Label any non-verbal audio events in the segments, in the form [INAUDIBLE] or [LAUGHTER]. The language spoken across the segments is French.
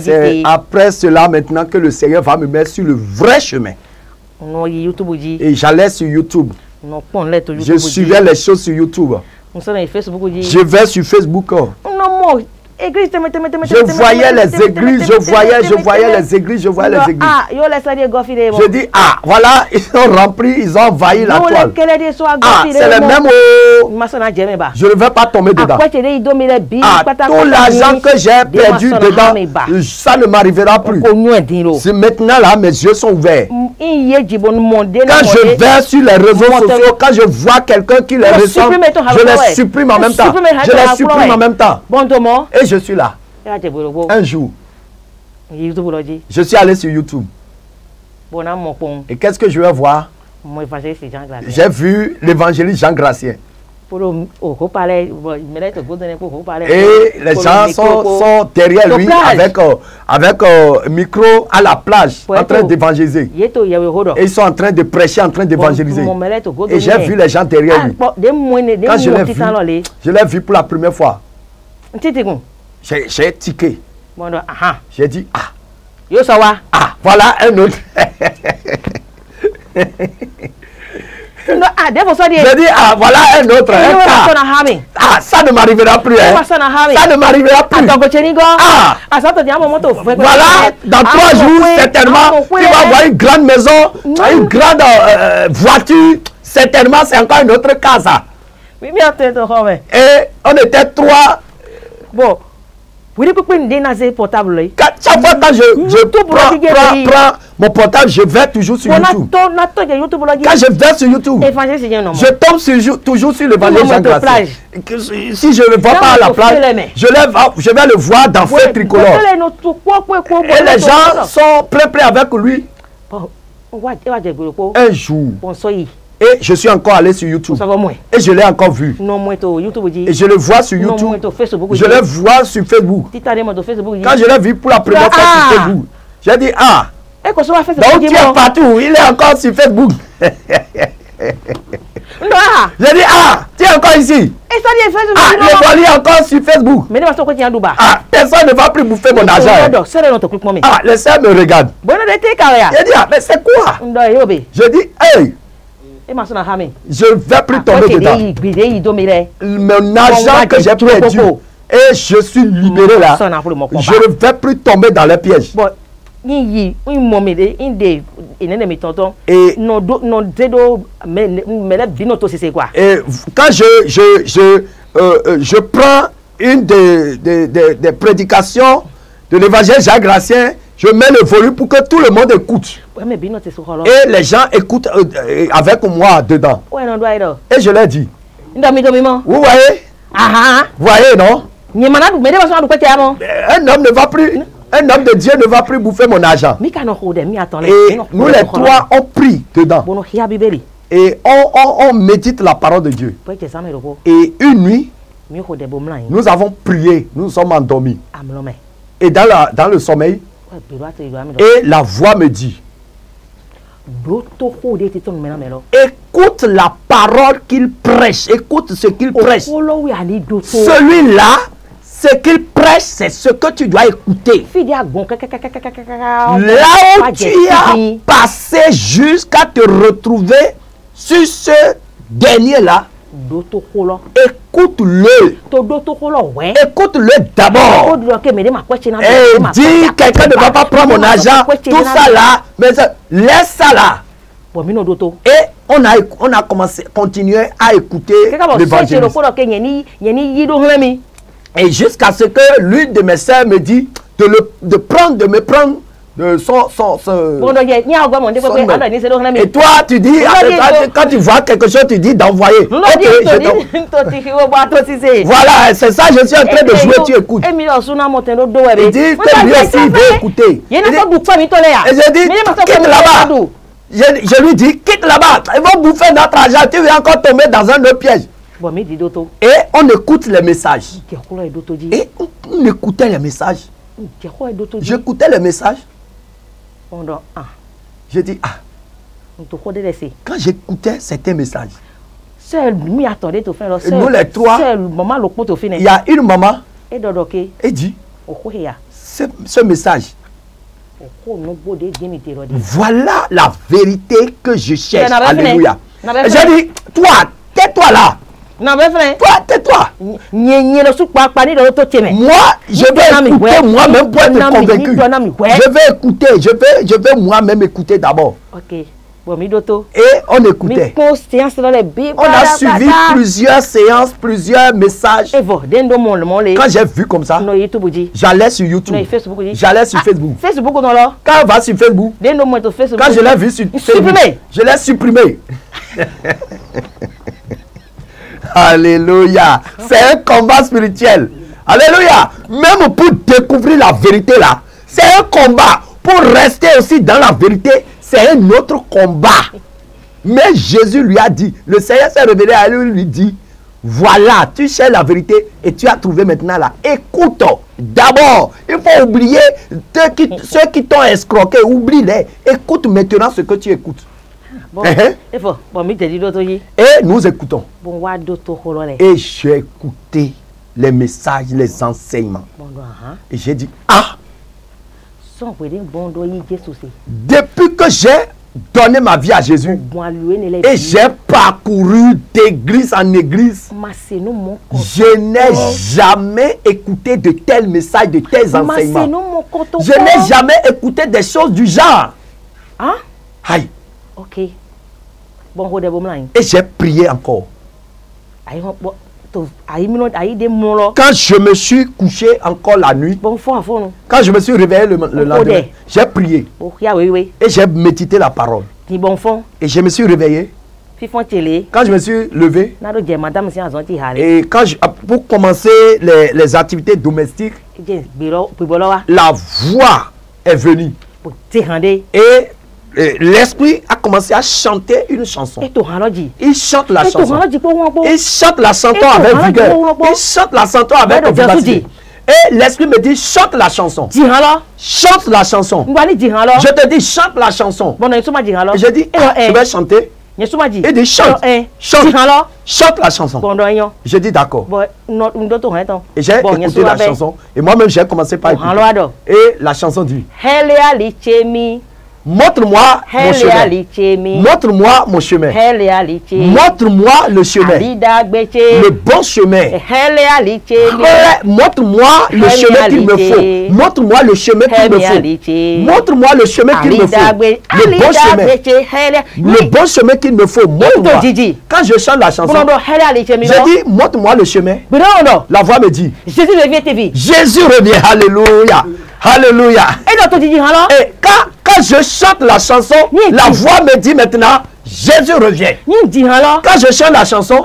C'est après cela maintenant que le Seigneur va me mettre sur le vrai chemin. Et j'allais sur YouTube. Je suivais les choses sur YouTube. Je vais sur Facebook. Je voyais les églises, je voyais, je voyais les églises, je voyais les églises. Je dis, ah, voilà, ils ont rempli, ils ont envahi la toile. Ah, c'est le même Je ne vais pas tomber dedans. Ah, tout l'argent que j'ai perdu dedans, ça ne m'arrivera plus. C'est maintenant là, mes yeux sont ouverts. Quand je vais sur les réseaux sociaux, quand je vois quelqu'un qui les ressemble, je les supprime en même temps. Je les supprime en même temps. Et je suis là. Un jour, je suis allé sur YouTube. Et qu'est-ce que je vais voir? J'ai vu l'évangéliste Jean Gracien. Et les gens sont, derrière lui avec, un avec micro à la plage en train d'évangéliser. Et ils sont en train de prêcher, en train d'évangéliser. Et j'ai vu les gens derrière lui. Quand je l'ai vu, je l'ai vu pour la première fois. J'ai tiqué. J'ai dit, ah. Ah, voilà un autre. [LAUGHS] J'ai dit, ah, voilà un autre. Un Ah, ça ne m'arrivera plus. Hein. Ça ne m'arrivera plus. Ah. Voilà, dans trois jours, certainement, tu vas avoir une grande maison, une grande euh, voiture. Certainement, c'est encore une autre casa. Et on était trois. Bon. Vous dites que portable Chaque fois que je, je prends, prends, prends, mon portable, je vais toujours sur YouTube. Quand je vais sur YouTube, je tombe sur, toujours sur l'évangile Jean Gracien. Si je ne le vois pas à la plage, je vais le voir dans feu tricolore. Et les gens sont prêts, prêts avec lui. Un jour, et je suis encore allé sur YouTube. Et je l'ai encore vu. Et je le vois sur YouTube. Je le vois sur Facebook. Quand je l'ai vu pour la première fois sur Facebook, j'ai dit, ah, donc tu es partout, il est encore sur Facebook. J'ai dit, ah, tu es encore ici. Ah, il est encore sur Facebook. Ah, personne ne va plus bouffer mon argent. Ah, les sœurs me regardent. J'ai dit, ah, mais c'est quoi? Je dis, hey. Je ne vais plus tomber dedans. Mon argent que j'ai perdu et je suis libéré là. Je ne vais plus tomber dans les pièges. Et quand je, je, je, euh, je prends une des, des, des, des prédications de l'évangile Jacques Gracien, je mets le volume pour que tout le monde écoute. Et les gens écoutent euh, avec moi dedans. Et je leur dis. Vous voyez? Vous voyez, non? Un homme ne va plus. Un homme de Dieu ne va plus bouffer mon argent. Et nous les trois, on prie dedans. Et on, on, on médite la parole de Dieu. Et une nuit, nous avons prié, nous sommes endormis. Et dans, la, dans le sommeil, et la voix me dit, écoute la parole qu'il prêche, écoute ce qu'il prêche. Celui-là, ce qu'il prêche, c'est ce que tu dois écouter. Là où tu as passé jusqu'à te retrouver sur ce dernier-là, Écoute-le. Écoute-le d'abord. Et dis quelqu'un ne va pas prendre mon argent. Tout ça là. Mais laisse ça là. Et on a, on a commencé, continué à écouter l'évangéliste. Et jusqu'à ce que l'une de mes sœurs me dit de, le, de prendre, de me prendre de son, son, son, Et toi, tu dis, quand, tu vois quelque chose, tu dis d'envoyer. [LAUGHS] voilà, c'est ça, je suis en train de jouer, tu écoutes. Il dit que lui aussi il veut écouter. Et je dis, quitte là-bas. Je, je, lui dis, quitte là-bas. Ils vont bouffer notre argent. Tu vas encore tomber dans un autre piège. Et on écoute les messages. Et on écoutait les messages. J'écoutais les messages. Je dis, ah. Quand j'écoutais certains messages, nous les trois, il y a une maman, et dit, ce, ce message. Voilà la vérité que je cherche. Alléluia. J'ai dit, toi, tais-toi là. Toi, tais-toi. Moi, je vais écouter moi-même pour être convaincu. Je vais écouter, je vais, je vais moi-même écouter d'abord. Ok. Et on écoutait. On a suivi plusieurs séances, plusieurs messages. Quand j'ai vu comme ça, j'allais sur YouTube. J'allais sur Facebook. Quand on va sur Facebook, quand je l'ai vu sur Facebook, je l'ai supprimé. [LAUGHS] Alléluia. C'est un combat spirituel. Alléluia. Même pour découvrir la vérité là, c'est un combat. Pour rester aussi dans la vérité, c'est un autre combat. Mais Jésus lui a dit, le Seigneur s'est révélé à lui, lui dit, voilà, tu cherches la vérité et tu as trouvé maintenant là. Écoute, d'abord, il faut oublier ceux qui, t'ont escroqué, oublie-les. Écoute maintenant ce que tu écoutes. Bon, uh-huh. Et nous écoutons. Et j'ai écouté les messages, les enseignements. Et j'ai dit, ah, depuis que j'ai donné ma vie à Jésus et j'ai parcouru d'église en église, je n'ai jamais écouté de tels messages, de tels enseignements. Je n'ai jamais écouté des choses du genre. Hein? Aïe. Ok. Et j'ai prié encore. Quand je me suis couché encore la nuit, quand je me suis réveillé le, lendemain, j'ai prié. Et j'ai médité la parole. Et je me suis réveillé. Quand je me suis levé, et quand je, pour commencer les, les activités domestiques, la voix est venue. Et l'esprit a commencé à chanter une chanson. Il chante la chanson. Il chante la chanson avec vigueur. Il chante la chanson avec vivacité. Et l'esprit me dit, chante la chanson. Chante la chanson. Je te dis, chante la chanson. Je dis, ah, je vais chanter. Il dit, chante. Chante. Chante la chanson. Je dis, d'accord. Et j'ai écouté la chanson. Et moi-même, j'ai commencé par écouter. Et la chanson dit. Montre-moi mon chemin. Montre-moi mon chemin. Montre-moi le chemin. Le bon chemin. Montre-moi le chemin qu'il me faut. Montre-moi le chemin qu'il me faut. Montre-moi le chemin qu'il me faut. Le bon chemin. Le bon chemin qu'il me faut. Montre-moi. Quand je chante la chanson, je dis, montre-moi le chemin. La voix me dit, Jésus revient. Jésus revient. Alléluia. Alléluia. Et quand, quand je chante la chanson, la voix me dit maintenant, Jésus revient. Quand je chante la chanson,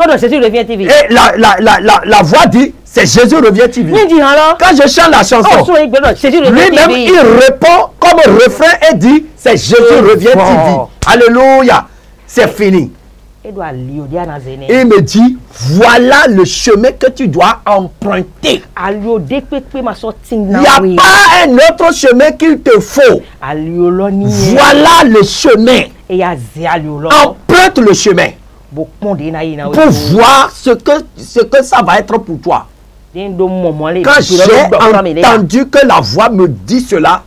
et la, la, la, la, la voix dit, c'est Jésus revient TV. Quand je chante la chanson, oh, lui-même il répond comme refrain et dit, c'est Jésus revient TV. Alléluia. C'est fini. Il me dit, voilà le chemin que tu dois emprunter. Il n'y a pas un autre chemin qu'il te faut. Voilà le chemin. Emprunte le chemin. Pour voir ce que, ce que ça va être pour toi. Quand j'ai entendu que la voix me dit cela,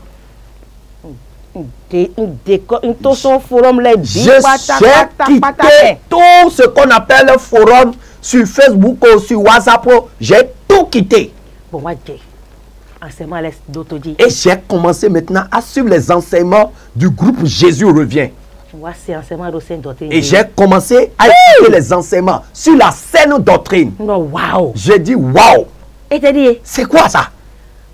quitté tout ce qu'on appelle le forum sur Facebook ou sur WhatsApp. J'ai tout quitté. Et j'ai commencé maintenant à suivre les enseignements du groupe Jésus revient. Et j'ai commencé à écouter les enseignements sur la saine doctrine. J'ai dit waouh. C'est quoi ça?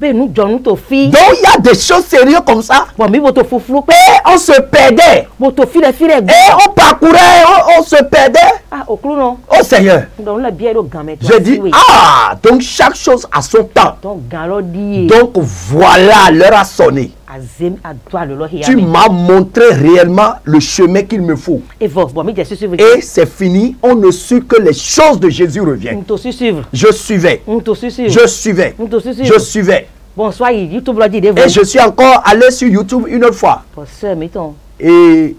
Donc il y a des choses sérieuses comme ça. Et on se perdait. Et on parcourait, on, se perdait. Ah, oh Seigneur. Je dis, ah, donc chaque chose a son temps. Donc voilà, l'heure a sonné. Tu m'as montré réellement le chemin qu'il me faut. Et c'est fini. On ne suit que les choses de Jésus reviennent. Je suivais. Je suivais. Je suivais. Et je suis encore allé sur YouTube une autre fois. Et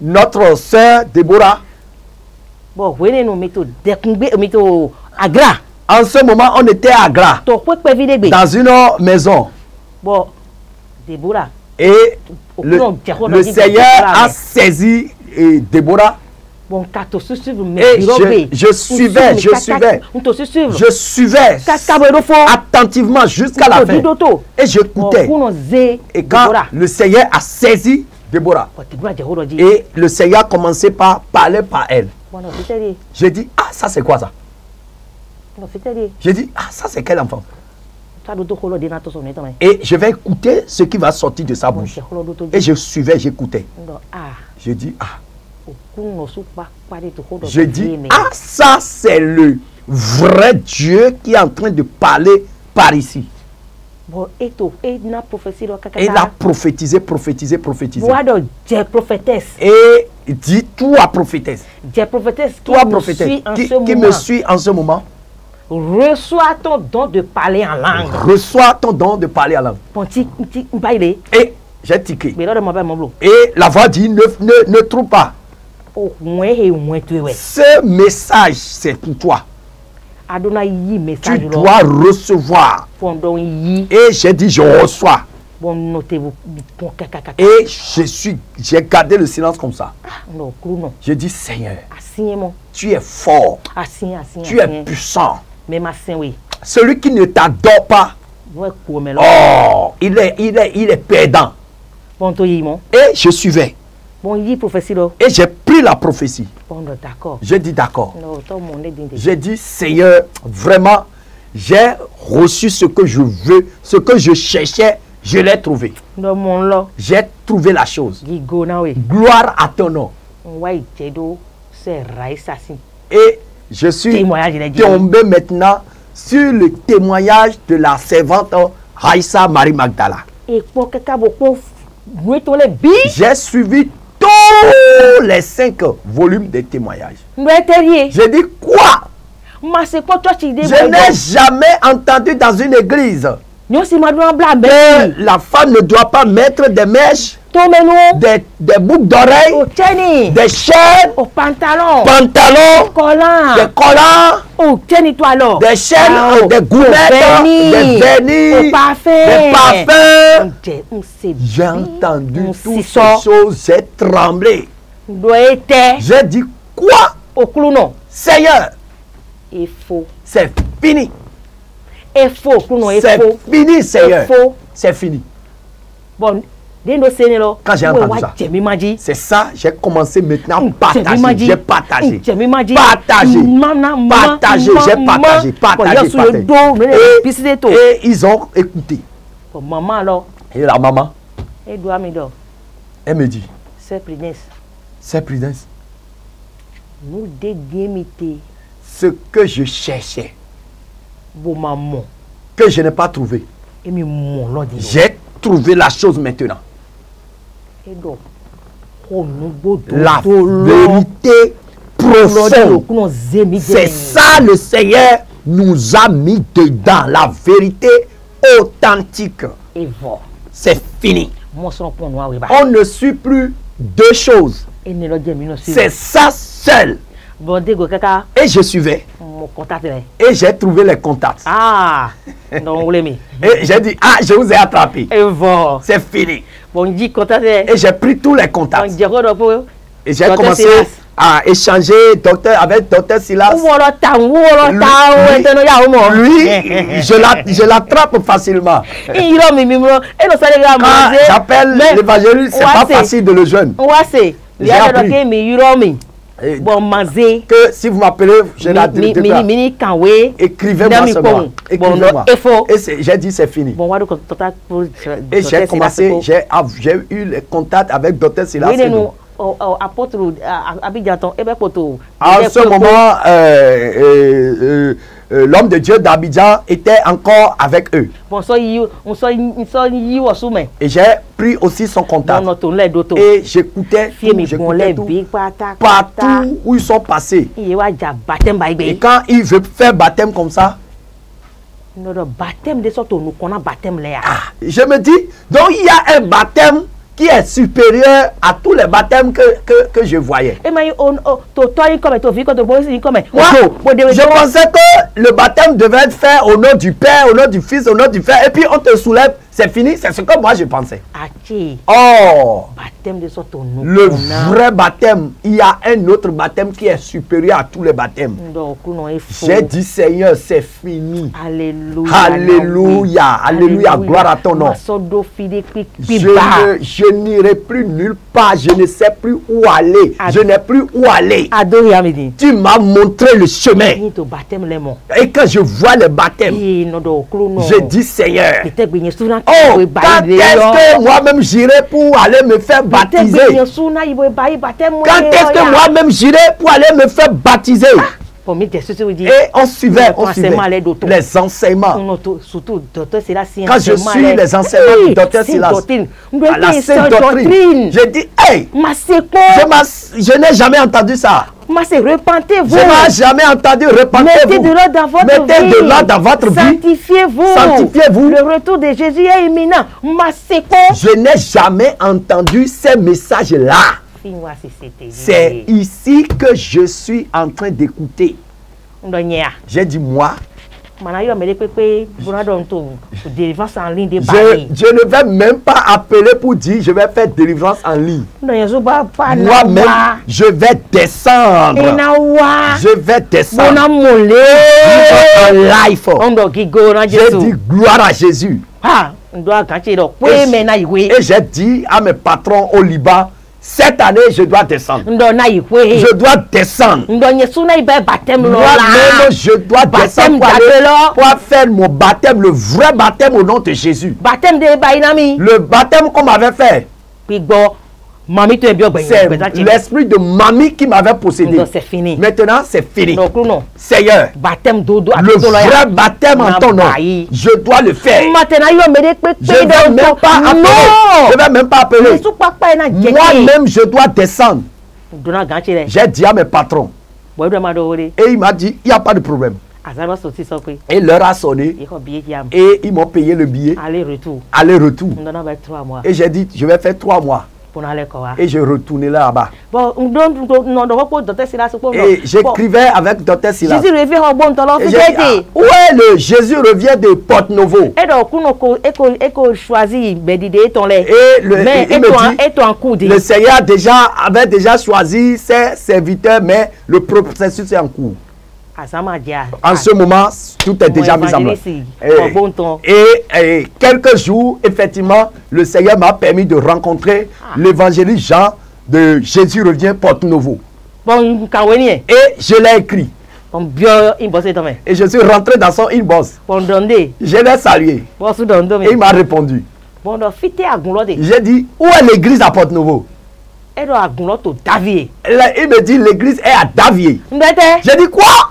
notre sœur Déborah. Bon, nous En ce moment, on était à Gras. Dans une maison. Et le, le Seigneur a saisi et Déborah. Et je, je suivais, je suivais, je suivais attentivement jusqu'à la fin. Et j'écoutais. Et quand le Seigneur a saisi Déborah, et le Seigneur a commencé par parler par elle. J'ai dit, ah, ça c'est quoi ça? J'ai dit, ah, ça c'est quel enfant? Et je vais écouter ce qui va sortir de sa bouche. Et je suivais, j'écoutais. Je dis, ah. Je dis, ah, ça c'est le vrai Dieu qui est en train de parler par ici. Et il a prophétisé, prophétisé, prophétisé. Et il dit, toi prophétesse. Toi prophétesse qui, qui me suit en ce moment. Reçois ton don de parler en langue. Reçois ton don de parler en langue. Et j'ai tiqué. Et la voix dit ne, ne, ne trouve pas. Ce message, c'est pour toi. Tu dois recevoir. Et j'ai dit, je reçois. Et je suis, j'ai gardé le silence comme ça. Ah, j'ai dit, Seigneur, tu es fort. Tu es puissant. Celui qui ne t'adore pas, oh, il est, il est, il est perdant. Et je suivais. Et j'ai pris la prophétie. J'ai dit d'accord. J'ai dit, Seigneur, vraiment, j'ai reçu ce que je veux, ce que je cherchais, je l'ai trouvé. J'ai trouvé la chose. Gloire à ton nom. Et je suis tombé maintenant sur le témoignage de la servante Raïssa Marie Magdala. J'ai suivi tous les cinq volumes des témoignages. J'ai dit quoi? Je n'ai jamais entendu dans une église que la femme ne doit pas mettre des mèches des, des boucles d'oreilles, des chaînes, pantalons, pantalons collants, des collants, des chaînes, des goulettes, des vernis, des parfums. J'ai entendu toutes ces choses, j'ai tremblé. J'ai dit quoi? Seigneur, c'est fini. C'est fini, Seigneur. C'est fini. Bon, quand j'ai entendu ça, c'est ça, j'ai commencé maintenant à partager. J'ai partagé. Partagé. Partagé. J'ai partagé. Partagé. Et, ils ont écouté. Et la maman, elle me dit, c'est prudence. C'est prudence. Nous Ce que je cherchais, que je n'ai pas trouvé, j'ai trouvé la chose maintenant. La vérité profonde. C'est ça le Seigneur nous a mis dedans. La vérité authentique. C'est fini. On ne suit plus deux choses. C'est ça seul. Et je suivais. Et j'ai trouvé les contacts. Ah, donc [LAUGHS] Et j'ai dit, ah, je vous ai attrapé. C'est fini. Et j'ai pris tous les contacts. Et j'ai commencé à échanger docteur, avec docteur Silas. Lui, [LAUGHS] je l'attrape facilement. j'appelle l'évangéliste, c'est pas facile de le joindre. J'ai appris. Bon, que si vous m'appelez, je la Écrivez-moi seulement. Écrivez-moi. Et j'ai dit c'est fini. Et j'ai commencé, j'ai eu le contact avec Dr. Silas. apôtre Abidjan, En ce moment, euh, euh, euh, euh, l'homme de Dieu d'Abidjan était encore avec eux. Et j'ai pris aussi son contact. Et j'écoutais tout, partout où ils sont passés. Et quand il veut faire baptême comme ça, ah, je me dis, donc il y a un baptême qui est supérieur à tous les baptêmes que, que, que je voyais. Je pensais que le baptême devait être fait au nom du Père, au nom du Fils, au nom du Frère, et puis on te soulève c'est fini, c'est ce que moi je pensais. Oh, baptême de le vrai baptême, il y a un autre baptême qui est supérieur à tous les baptêmes. J'ai dit Seigneur, c'est fini. Alléluia. Alléluia. Alléluia. Gloire à ton nom. Je, je n'irai plus nulle part. Je ne sais plus où aller. Je n'ai plus où aller. Tu m'as montré le chemin. Et quand je vois le baptême, je dis Seigneur. Oh, quand est-ce que moi-même j'irai pour aller me faire baptiser? Quand est-ce que moi-même j'irai pour aller me faire baptiser? Ah, et on suivait, on suivait. les enseignements. Quand je suis les enseignements du docteur Silas, la sainte doctrine, j'ai dit, hey, je, je n'ai jamais entendu ça. Repentez-vous. Je n'ai jamais entendu repentez-vous. Mettez de l'ordre dans votre Mettez vie. de l'ordre dans votre vie. Sanctifiez-vous. Sanctifiez-vous. Le retour de Jésus est imminent. Je n'ai jamais entendu ces messages-là. C'est ici que je suis en train d'écouter. J'ai dit moi. [LAUGHS] Je, je, ne vais même pas appeler pour dire je vais faire délivrance en ligne. Moi-même, je vais descendre. Je vais descendre. En live. J'ai dit gloire à Jésus. Et j'ai dit à mes patrons au Liban, cette année, je dois descendre. Je dois descendre. Moi-même, je dois descendre pour, aller, pour faire mon baptême, le vrai baptême au nom de Jésus. Le baptême qu'on m'avait fait. C'est l'esprit de mamie qui m'avait possédé. fini. Maintenant, c'est fini. Seigneur, le vrai baptême en ton nom, je dois le faire. Je ne vais même pas appeler. Je vais même pas appeler. Moi-même, je dois descendre. J'ai dit à mes patrons. Et il m'a dit, il n'y a pas de problème. Et l'heure a sonné. Et ils m'ont payé le billet. Aller-retour. Aller-retour. Et j'ai dit, je vais faire trois mois. Et je retournais là-bas. Et j'écrivais avec Dr. Silas. Jésus revient au bon temps. Où est le Jésus revient de Porte Novo Et le, le Seigneur déjà, avait déjà choisi ses serviteurs, mais le processus est en cours. En ce moment, tout est déjà mis en place. Et, quelques jours, effectivement, le Seigneur m'a permis de rencontrer ah. l'évangéliste Jean de Jésus revient Porte Nouveau. Et je l'ai écrit. Et je suis rentré dans son inbox. Je l'ai salué. Et il m'a répondu. J'ai dit, où est l'église à Porte Nouveau il me dit l'église est à Davier. J'ai dit quoi?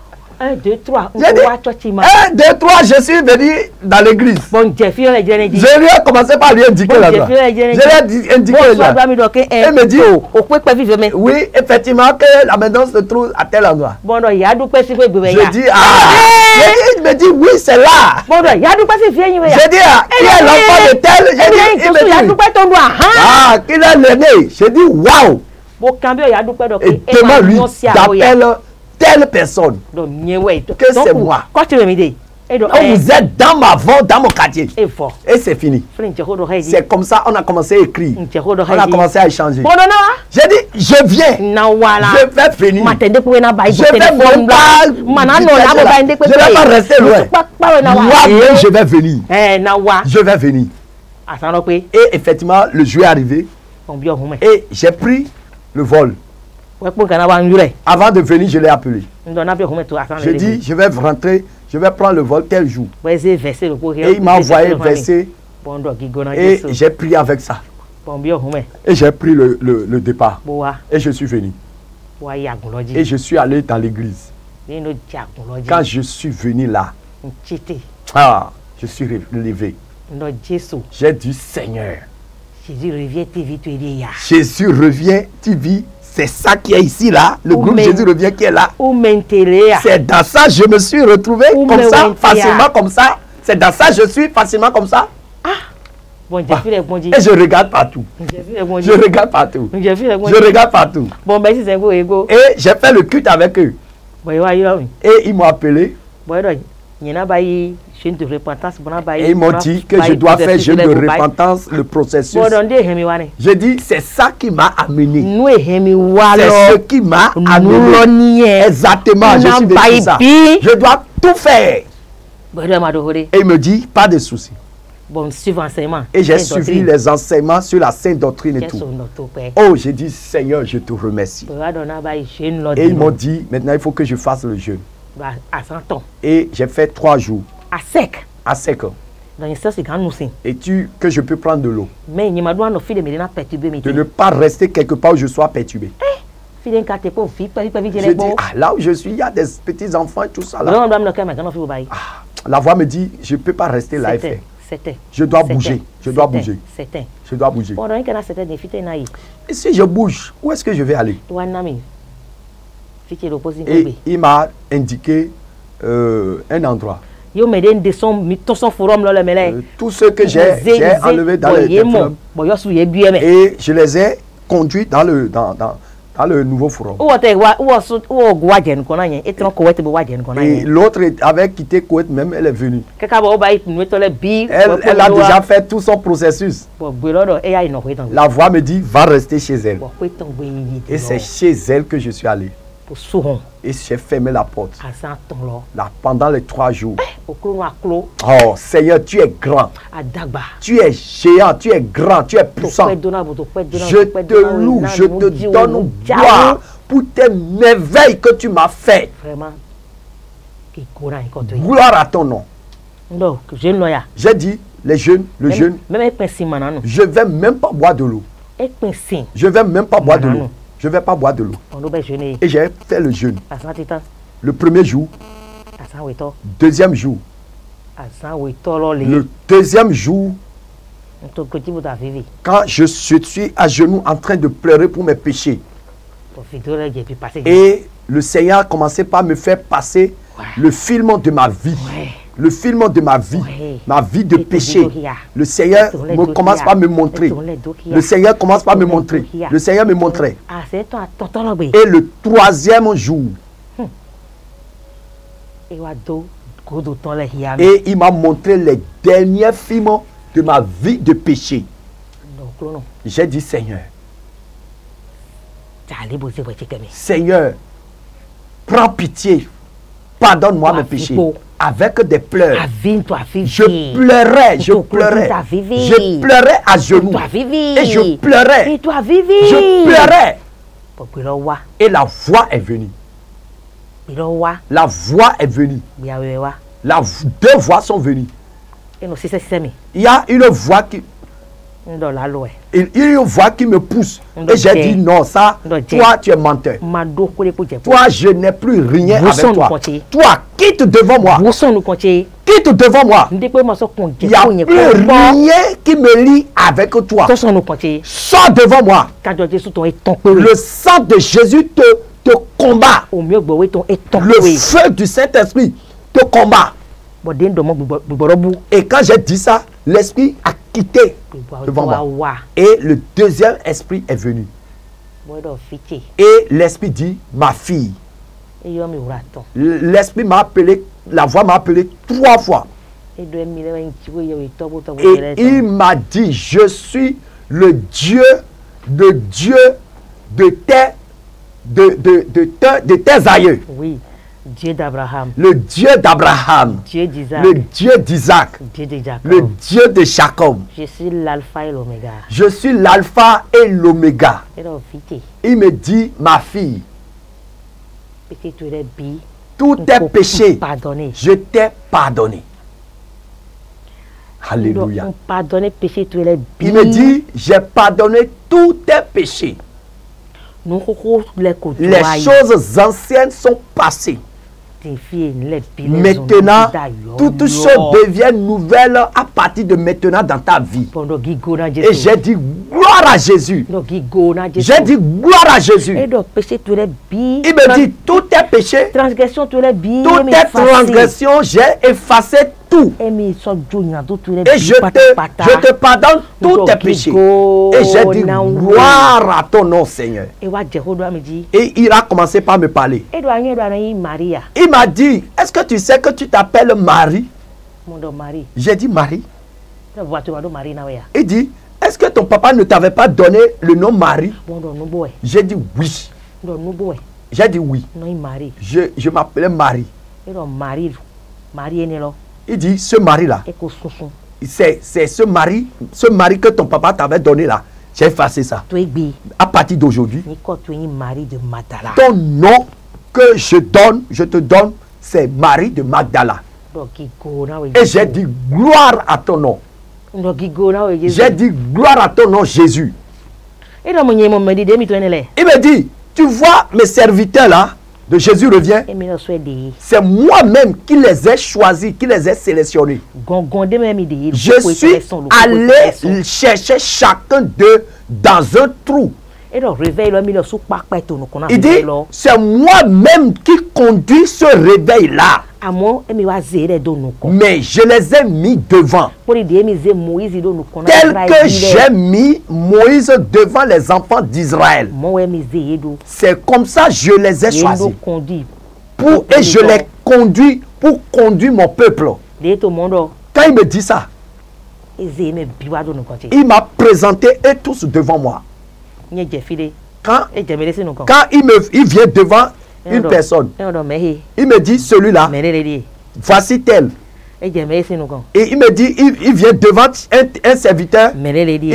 1, 2, 3. 1, 2, 3, je suis venu dans l'église. Bon, je lui ai commencé par lui indiquer là Je lui ai indiqué là. Elle me dit, oui, effectivement, que la maison se trouve à tel endroit. Je dis, ah, il me dit, oui, c'est là. Je dis, ah, qui est l'enfant de tel? Je dis, il me dit, ah, qui est l'aîné Je dis, waouh. Et demain, lui, t'appelles telle personne que c'est moi. On vous êtes dans ma vente, dans mon quartier. Et c'est fini. C'est comme ça on a commencé à écrire. On a commencé à échanger. J'ai dit, je viens. Je vais venir. Je vais même pas. Je vais pas rester loin. Moi-même, je vais venir. Je vais venir. Et effectivement, le jour est arrivé. Et j'ai pris le vol. Avant de venir, je l'ai appelé. Je dis, je vais rentrer, je vais prendre le vol tel jour. Et il m'a envoyé verser. Et j'ai prié avec ça. Et j'ai pris le, le, le, départ. Et je suis venu. Et je suis allé dans l'église. Quand je suis venu là, ah, je suis relevé. J'ai dit Seigneur. Jésus revient, tu vis, tu es Jésus revient, tu vis. C'est ça qui est ici, là. Le groupe Jésus revient qui est là. C'est dans ça que je me suis retrouvé comme ça, facilement comme ça. C'est dans ça que je suis facilement comme ça. Ah, bon Dieu, ah. bon Dieu. Et je regarde partout. Je regarde partout. Je regarde partout. Bon, ben c'est un ego. Et j'ai fait le culte avec eux. Et ils m'ont appelé. Et ils m'ont dit que je dois faire jeûne de repentance, le processus. Je dis, c'est ça qui m'a amené. C'est ce qui m'a amené. Exactement, je suis de ça. Je dois tout faire. Et il me dit, pas de soucis. Bon, enseignement. Et j'ai suivi les enseignements sur la sainte doctrine et tout. Oh, j'ai dit, Seigneur, je te remercie. Et ils m'ont dit, maintenant il faut que je fasse le jeûne. Bah, à 100 ans. Et j'ai fait trois jours. À sec. À sec. Et tu, que je peux prendre de l'eau. Mais il m'a De ne pas rester quelque part où je sois perturbé. Eh, je dis, ah, là où je suis, il y a des petits enfants et tout ça. Là. Ah, la voix me dit, je ne peux pas rester là. Je dois bouger. Je dois bouger. Je dois bouger. Et si je bouge, où est-ce que je vais aller? Et il m'a indiqué euh, un endroit. Euh, tout ce que j'ai enlevé dans les Et je les ai conduits dans le, dans, dans, dans le nouveau forum. Et l'autre avait quitté Koweït même, elle est venue. Elle, elle a déjà fait tout son processus. La voix me dit, va rester chez elle. Et c'est chez elle que je suis allé. Et j'ai fermé la porte. Là, pendant les trois jours. Eh, oh Seigneur, tu es grand. Tu es géant, tu es grand, tu es puissant. Je te loue, je te donne gloire pour tes merveilles que tu m'as fait. Gloire à ton nom. J'ai dit, les jeunes, le jeune, je ne vais même pas boire de l'eau. Je ne vais même pas boire de l'eau. Je ne vais pas boire de l'eau. Et j'ai fait le jeûne. Le premier jour. Deuxième jour. Le deuxième jour. Quand je suis à genoux en train de pleurer pour mes péchés. Et le Seigneur a commencé par me faire passer le film de ma vie le film de ma vie, ma vie de péché. Le Seigneur me commence par me montrer. Le Seigneur commence par me montrer. Le Seigneur me montrait. Ah, Et le troisième jour, hmm. et il m'a montré les derniers films de ma vie de péché. J'ai dit Seigneur, Seigneur, prends pitié, pardonne-moi mes péchés avec des pleurs. Je pleurais, je pleurais. Je pleurais à genoux. Et je pleurais. Je pleurais. Et la voix est venue. La voix est venue. La, deux voix sont venues. Il y a une voix qui, il y a une voix qui me pousse. Et j'ai dit non, ça, toi tu es menteur. Toi, je n'ai plus rien avec toi. Toi, quitte devant moi. Quitte devant moi. Il n'y a plus rien qui me lie avec toi. Sors devant moi. Le sang de Jésus te, te combat. Le feu du Saint-Esprit te combat. Et quand j'ai dit ça, l'Esprit a quitté devant moi. Et le deuxième esprit est venu. Et l'esprit dit, ma fille. L'esprit m'a appelé, la voix m'a appelé trois fois. Et il m'a dit, je suis le Dieu, de Dieu de tes, de, de, de, de tes aïeux. Oui. Dieu d'Abraham. Le Dieu d'Abraham. Le Dieu d'Isaac. Le Dieu de Jacob. Je suis l'alpha et l'oméga. Je suis l'alpha et l'oméga. Il me dit, ma fille, tous tes péchés, je t'ai pardonné. Alléluia. Il me dit, j'ai pardonné tous tes péchés. Les choses anciennes sont passées. Maintenant, toutes choses deviennent nouvelles à partir de maintenant dans ta vie. Et j'ai dit gloire à Jésus. J'ai dit gloire à Jésus. Il me dit tout est péché. Transgression, tout est Tout est transgression, j'ai effacé tout. Et je te, je te pardonne tous tes péchés. Et j'ai dit gloire à ton nom, Seigneur. Et il a commencé par me parler. Il m'a dit, est-ce que tu sais que tu t'appelles Marie? J'ai dit Marie. Il dit, est-ce que ton papa ne t'avait pas donné le nom Marie? J'ai dit oui. J'ai dit oui. Je, je m'appelais Marie. Il dit, ce mari-là, c'est ce mari, ce mari que ton papa t'avait donné là. J'ai effacé ça. À partir d'aujourd'hui, ton nom que je donne, je te donne, c'est Marie de Magdala. Et j'ai dit gloire à ton nom. J'ai dit gloire à ton nom, Jésus. Il me dit, tu vois mes serviteurs là, de Jésus revient, c'est moi-même qui les ai choisis, qui les ai sélectionnés. Je suis allé chercher chacun d'eux dans un trou. Il dit, c'est moi-même qui conduis ce réveil-là. Mais je les ai mis devant. Tel que j'ai mis Moïse devant les enfants d'Israël. C'est comme ça que je les ai choisis. Pour, et je les conduis pour conduire mon peuple. Quand il me dit ça, il m'a présenté et tous devant moi. Quand, quand il, me, il vient devant une personne. Il me dit, celui-là, voici tel. Et il me dit, il, vient devant un, serviteur. Il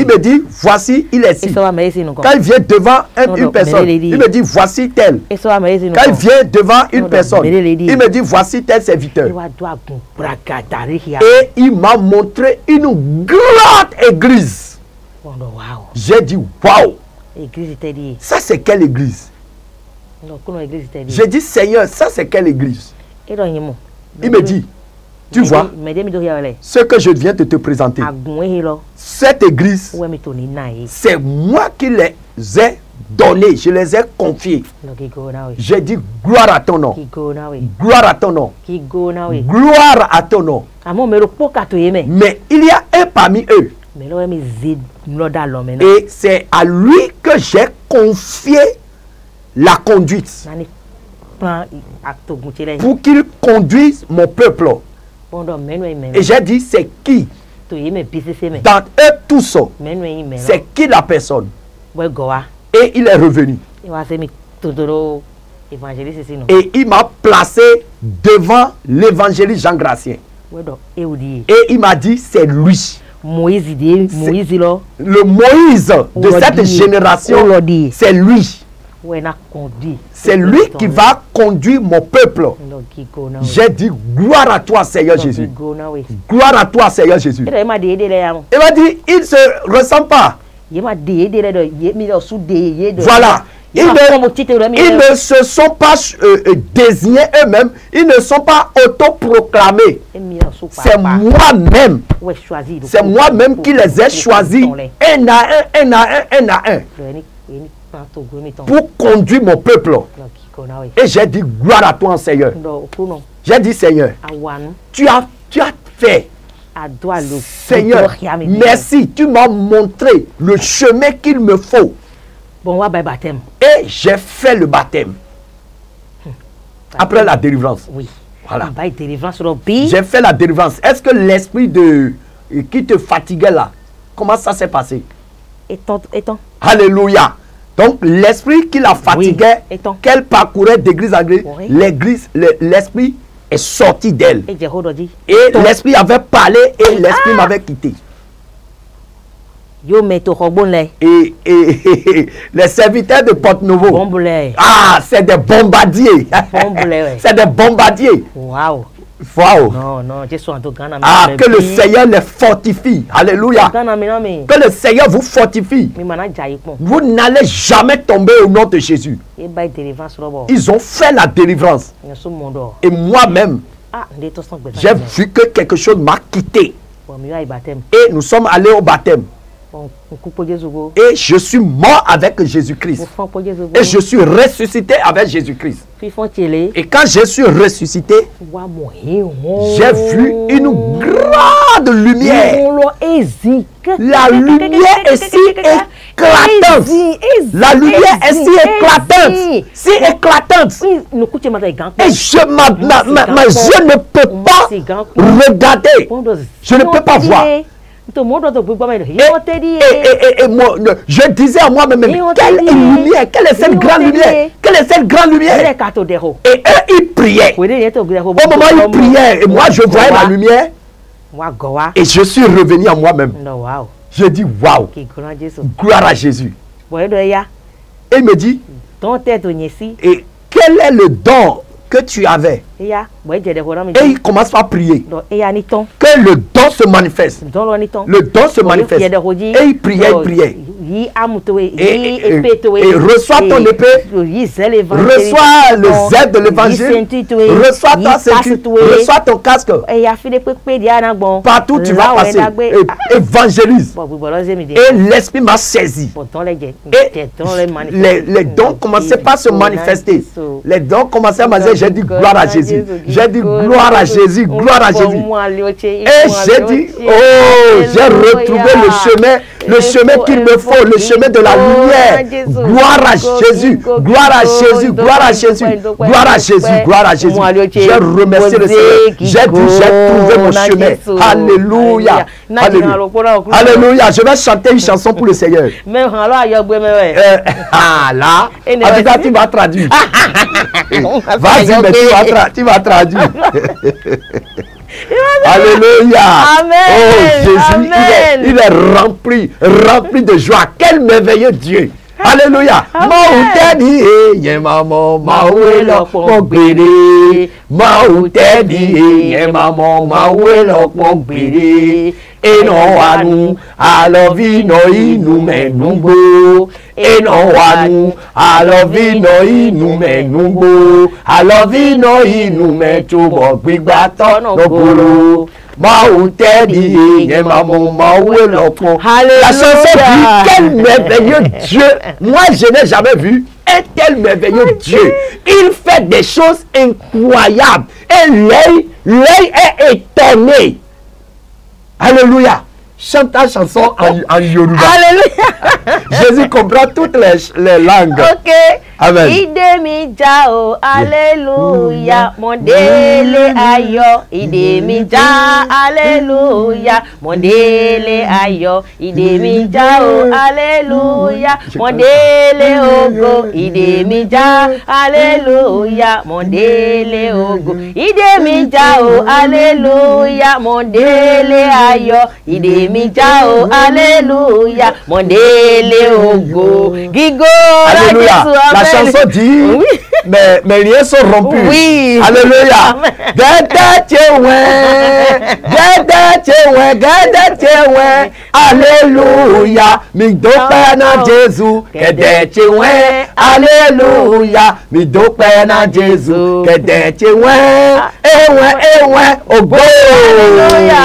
me dit, voici, il est ici. Quand il vient devant une personne, il me dit, voici tel. Quand il vient devant une personne, il me dit, voici tel serviteur. Et il m'a montré une grande église. J'ai dit, waouh. Ça, c'est quelle église? J'ai dit, Seigneur, ça c'est quelle église? Il me dit, tu vois, ce que je viens de te présenter, cette église, c'est moi qui les ai donnés, je les ai confiés. J'ai dit, gloire à ton nom. Gloire à ton nom. Gloire à ton nom. Mais il y a un parmi eux. Et c'est à lui que j'ai confié la conduite. Pour qu'il conduise mon peuple. Et j'ai dit, c'est qui? Dans eux tous, c'est qui la personne? Et il est revenu. Et il m'a placé devant l'évangéliste Jean Gracien. Et il m'a dit, c'est lui. Le Moïse de cette génération, c'est lui. C'est lui qui va conduire mon peuple. J'ai dit gloire à toi, Seigneur Jésus. Gloire à toi, Seigneur Jésus. Il m'a dit, il ne se ressemble pas. Voilà. Ils ne, se sont pas euh, euh, désignés eux-mêmes, ils ne sont pas autoproclamés. C'est moi-même. C'est moi-même qui les ai choisis, un à un, un à un, un à un pour conduire mon peuple. Et j'ai dit gloire à toi, Seigneur. J'ai dit, Seigneur, tu as, tu as fait. Seigneur, merci, tu m'as montré le chemin qu'il me faut. Et j'ai fait le baptême. Hmm. Après la délivrance. Oui. Voilà. J'ai fait la délivrance. Est-ce que l'esprit de qui te fatiguait là, comment ça s'est passé? Alléluia. Donc l'esprit qui la fatiguait, qu'elle parcourait d'église en église, l'église, l'esprit est sorti d'elle. Et l'esprit avait parlé et l'esprit ah! m'avait quitté. Et, et, les serviteurs de Porte Nouveau. Ah, c'est des bombardiers. [LAUGHS] c'est des bombardiers. Wow. Wow. Non, non. Ah, que le Seigneur les fortifie. Alléluia. Que le Seigneur vous fortifie. Vous n'allez jamais tomber au nom de Jésus. Ils ont fait la délivrance. Et moi-même, Ah, j'ai vu que quelque chose m'a quitté. Et nous sommes allés au baptême. Et je suis mort avec Jésus-Christ. Et je suis ressuscité avec Jésus-Christ. Et quand je suis ressuscité, j'ai vu une grande lumière. La lumière est si éclatante. La lumière est si éclatante. Si éclatante. Et je, ma, ma, ma, je ne peux pas regarder. Je ne peux pas voir. Et, et, et, moi, je disais à moi-même, quelle lumière, quelle est cette grande lumière, quelle est cette grande lumière? Et eux, ils priaient. Au moment où ils priaient, et moi, je voyais la lumière. Et je suis revenu à moi-même. Je dis, waouh, gloire à Jésus. Et il me dit, et quel est le don que tu avais et il commence à prier. Que le don se manifeste. Le don se manifeste. Et il priait, il priait. Et, reçois ton épée. Reçois le zèle de l'évangile. Reçois ta ceinture. Reçois ton casque. Partout tu vas passer. Évangélise. Et l'esprit m'a saisi. Et les, les dons commençaient pas à se manifester. Les dons commençaient à manifester. J'ai dit gloire à Jésus. J'ai dit gloire à Jésus, gloire à Jésus. Et j'ai dit, oh, j'ai retrouvé le chemin, le chemin qu'il me faut, le chemin de la lumière. Gloire à Jésus, gloire à Jésus, gloire à Jésus, gloire à Jésus, gloire à Jésus. J'ai remercié le Seigneur. J'ai dit, j'ai trouvé mon chemin. Alléluia. Alléluia. Je vais chanter une chanson pour le Seigneur. ah là, avec tu vas traduire. Vas-y, mais tu vas traduire tu vas traduire. Alléluia. Amen. Oh Jésus, Il, est, rempli, rempli de joie. Quel merveilleux Dieu. hallelujah. Mọ̀ọ́ntẹ́ẹ̀dì èèyàn máa mọ màwé lọ́pọ̀ gbèrè mọ̀ọ́ntẹ́ẹ̀dì èèyàn máa mọ màwé lọ́pọ̀ gbèrè ena wanu alovino inu menugbo ena wanu alovino inu menugbo alovino inu metubo gbigba tọnà gbòòrò. La chanson dit, quel merveilleux Dieu. Moi, je n'ai jamais vu un tel merveilleux Dieu. Il fait des choses incroyables. Et l'œil, l'œil est étonné. Alléluia. Chante ta chanson en, en Yoruba. Alléluia. [LAUGHS] Jésus comprend toutes les, les langues. Ok. Amen. Ìdè mi já o, hallelujah, mo délé ayọ̀. Ìdè mi já, hallelujah, mo délé ayọ̀. Ìdè mi já o, hallelujah, mo délé ògo. Ìdè mi já, hallelujah, mo délé ògo. Ìdè mi já o, hallelujah, mo délé ayọ̀. Ìdè mi já o, hallelujah, mo délé ògo. Gígó ọ̀rọ̀ Alléluia. Jésù, La amen. chanson dit, Oui. mais, mais rien sont rompus. Oui. Alléluia. Amen. Gẹ́gẹ́ tí wẹ́n, gẹ́gẹ́ tí wẹ́n, gẹ́gẹ́ tí wẹ́n. Alléluia. Mi dúpẹ́ náà Jésù. Gẹ́gẹ́ tí wẹ́n. Alléluia. Mi dúpẹ́ náà Jésù. Gẹ́gẹ́ tí wẹ́n. Ewẹ́ ewẹ́ ògo. Alléluia.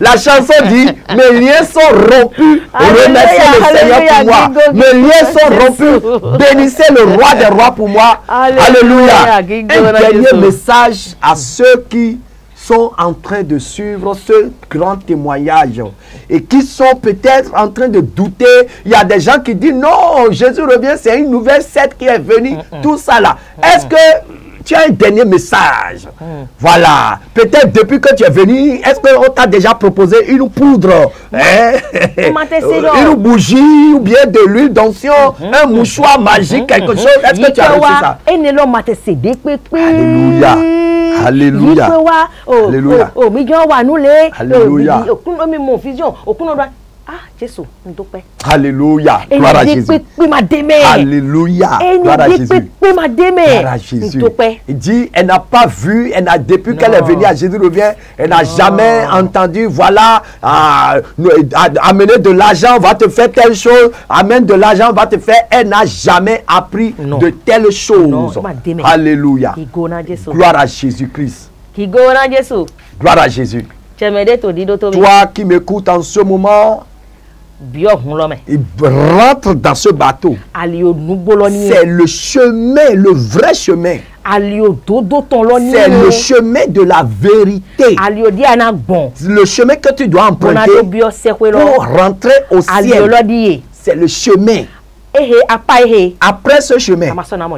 La chanson dit, mes liens sont rompus. Remerciez le Seigneur pour moi. Mes liens sont rompus. Bénissez le roi des rois pour moi. Alléluia, Un dernier message à ceux qui sont en train de suivre ce grand témoignage et qui sont peut-être en train de douter. Il y a des gens qui disent non, Jésus revient, c'est une nouvelle secte qui est venue, tout ça là. Est-ce que tu as un dernier message? Voilà. Peut-être depuis que tu es venu, est-ce qu'on t'a déjà proposé une poudre? Hein? [LAUGHS] Une bougie ou bien de l'huile d'onction, un mouchoir magique, quelque chose Est-ce que tu as reçu ça? Alléluia. Alléluia. yípe wa o Alléluia. o omi jọ wà nulẹ̀. Alléluia. òkun omi mọ̀ vision òkun ọ̀dọ̀ ah jésù n dúpẹ́. alléluia gloire à jésus. èyí pé ma dé mẹ́. alléluia gloire à jésus. èyí ma dé mẹ́. gloire à jésus. n il dit elle n'a pas vu elle n'a depuis qu'elle est venue à Jésus revient elle n'a jamais entendu voilà euh, amener de l'argent va te faire telle chose amène de l'argent va te faire elle n'a jamais appris non. de telles choses. non alléluia. gloire à Jésus Christ. gloire à Jésus. Toi qui m'écoutes en ce moment, il rentre dans ce bateau. C'est le chemin, le vrai chemin. C'est le chemin de la vérité. Le chemin que tu dois emprunter pour rentrer au ciel. C'est le chemin. Après ce chemin,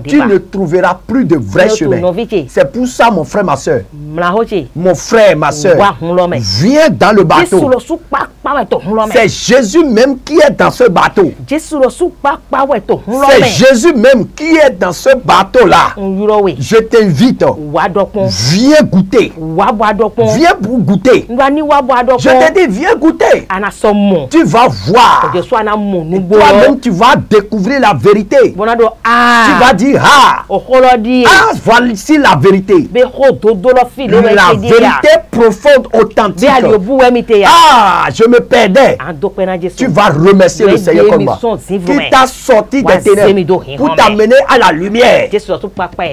tu ne trouveras plus de vrai chemin. C'est pour ça, mon frère, ma soeur, mon frère, ma soeur, viens dans le bateau. C'est Jésus même qui est dans ce bateau. C'est Jésus même qui est dans ce bateau-là. Je t'invite. Viens goûter. Viens pour goûter. Je te dis, viens goûter. Tu vas voir. Toi-même, tu vas découvrir la vérité. Ah. Tu vas dire, ah, ah voici la vérité. La vérité profonde, authentique. Ah, je me perdais. Tu vas remercier le Seigneur comme moi. Qui t'a sorti des ténèbres pour t'amener à la lumière.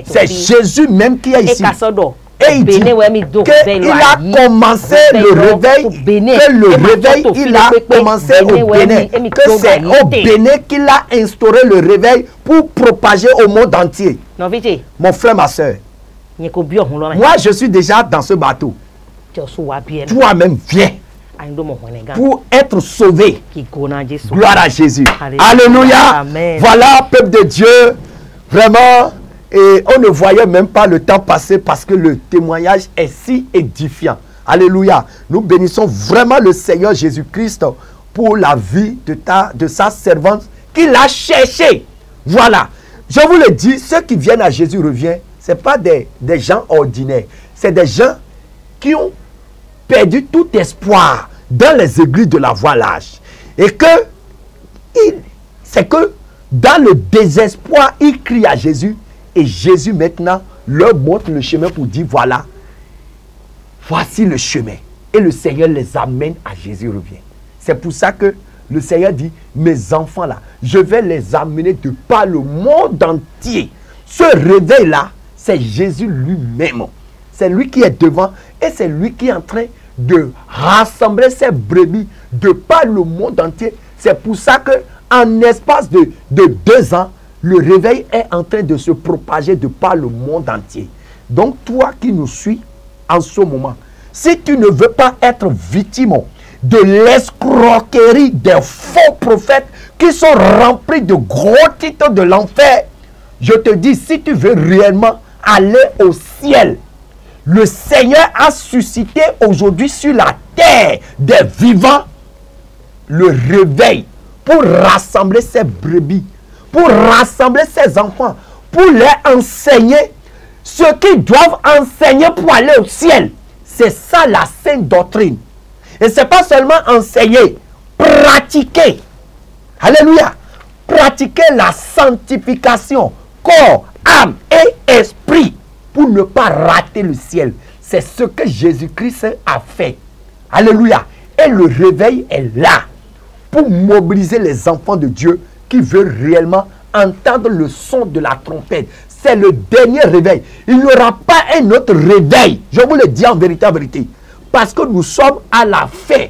C'est Jésus même qui est ici. Et il dit qu'il a commencé le réveil, que le réveil, il a commencé au Bénin, que c'est au Bénin qu'il a instauré le réveil pour propager au monde entier. Mon frère, ma soeur, moi je suis déjà dans ce bateau. Toi-même, viens. Pour être sauvé. Gloire à Jésus. Alléluia. Voilà, peuple de Dieu, vraiment et on ne voyait même pas le temps passer parce que le témoignage est si édifiant. Alléluia. Nous bénissons vraiment le Seigneur Jésus-Christ pour la vie de, ta, de sa servante qu'il a cherché. Voilà. Je vous le dis, ceux qui viennent à Jésus revient, ce pas des, gens ordinaires. C'est des gens qui ont perdu tout espoir dans les églises de la voilage. Et que c'est que dans le désespoir, ils crient à Jésus et Jésus maintenant leur montre le chemin pour dire, voilà, voici le chemin. Et le Seigneur les amène à Jésus revient. C'est pour ça que le Seigneur dit, mes enfants là, je vais les amener de par le monde entier. Ce réveil-là, c'est Jésus lui-même. C'est lui qui est devant et c'est lui qui est en train de rassembler ses brebis de par le monde entier. C'est pour ça que en espace de, de deux ans, le réveil est en train de se propager de par le monde entier. Donc toi qui nous suis en ce moment, si tu ne veux pas être victime de l'escroquerie des faux prophètes qui sont remplis de gros titres de l'enfer, je te dis, si tu veux réellement aller au ciel, le Seigneur a suscité aujourd'hui sur la terre des vivants le réveil pour rassembler ses brebis pour rassembler ses enfants, pour leur enseigner ce qu'ils doivent enseigner pour aller au ciel. C'est ça la sainte doctrine. Et ce n'est pas seulement enseigner, pratiquer. Alléluia. Pratiquer la sanctification, corps, âme et esprit pour ne pas rater le ciel. C'est ce que Jésus-Christ a fait. Alléluia. Et le réveil est là pour mobiliser les enfants de Dieu qui veut réellement entendre le son de la trompette. C'est le dernier réveil. Il n'y aura pas un autre réveil. Je vous le dis en vérité, en vérité. Parce que nous sommes à la fin.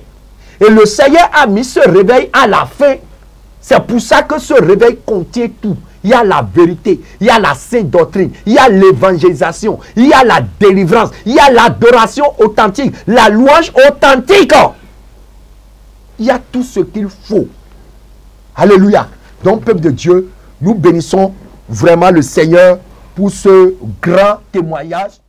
Et le Seigneur a mis ce réveil à la fin. C'est pour ça que ce réveil contient tout. Il y a la vérité, il y a la sainte doctrine, il y a l'évangélisation, il y a la délivrance, il y a l'adoration authentique, la louange authentique. Il y a tout ce qu'il faut. Alléluia. Donc, peuple de Dieu, nous bénissons vraiment le Seigneur pour ce grand témoignage.